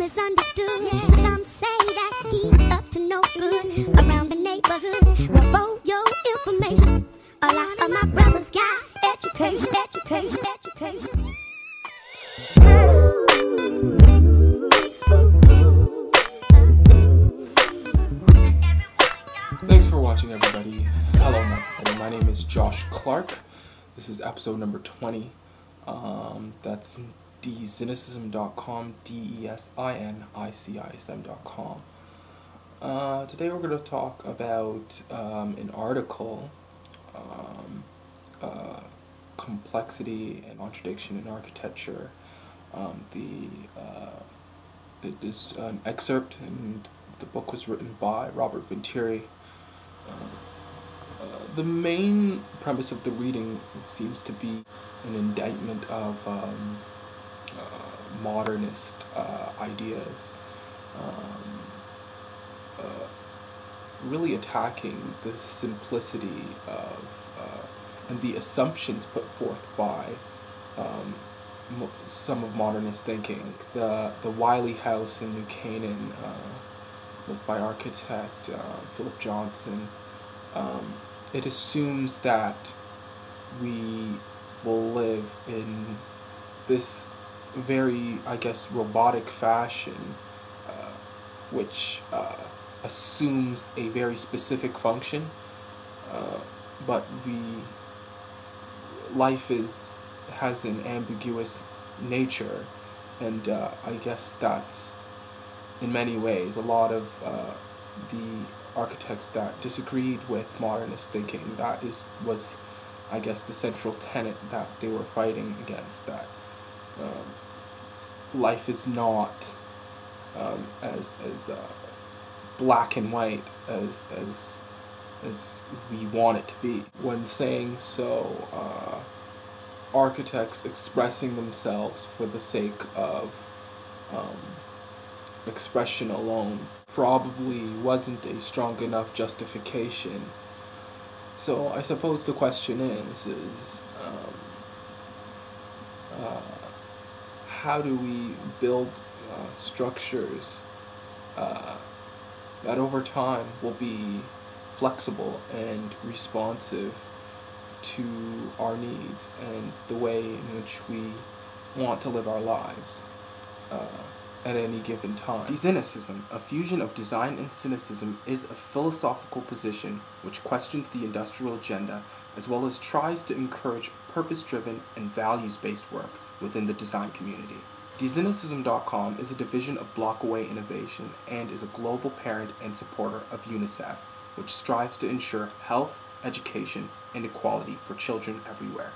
misunderstood. Some say that he's up to no good around the neighborhood. Well, for your information, a lot of my brothers got education, education, education. Thanks for watching, everybody. Hello, my, my name is Josh Clarke. This is episode number 20. Um, that's desinicism.com, D-E-S-I-N-I-C-I-S-M.com. Uh, today we're going to talk about um, an article, um, uh, complexity and contradiction in architecture. Um, the uh, it is an excerpt, and the book was written by Robert Venturi. Uh, uh, the main premise of the reading seems to be an indictment of um, modernist uh, ideas, um, uh, really attacking the simplicity of uh, and the assumptions put forth by um, some of modernist thinking. The the Wiley House in New Canaan, uh, by architect uh, Philip Johnson. Um, it assumes that we will live in this very, I guess, robotic fashion, uh, which uh, assumes a very specific function, uh, but we life is has an ambiguous nature, and uh, I guess that's in many ways a lot of uh, the architects that disagreed with modernist thinking. That is was, I guess, the central tenet that they were fighting against. That um, life is not um, as as uh, black and white as as as we want it to be. When saying so, uh, architects expressing themselves for the sake of um, expression alone probably wasn't a strong enough justification. So I suppose the question is, is um, uh, how do we build uh, structures uh, that over time will be flexible and responsive to our needs and the way in which we want to live our lives uh, at any given time. Desinicism, a fusion of design and cynicism, is a philosophical position which questions the industrial agenda as well as tries to encourage purpose driven and values based work within the design community. Desinicism.com is a division of Blocaway Innovation and is a global parent and supporter of UNICEF, which strives to ensure health, education, and equality for children everywhere.